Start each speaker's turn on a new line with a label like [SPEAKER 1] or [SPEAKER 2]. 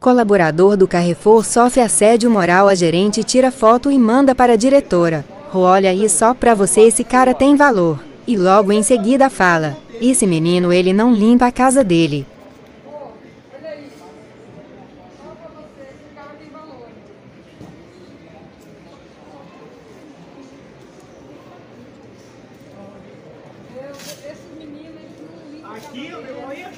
[SPEAKER 1] Colaborador do Carrefour sofre assédio moral a gerente tira foto e manda para a diretora. Olha aí só pra você esse cara tem valor. E logo em seguida fala: Esse menino ele não limpa a casa dele.
[SPEAKER 2] Aqui eu ia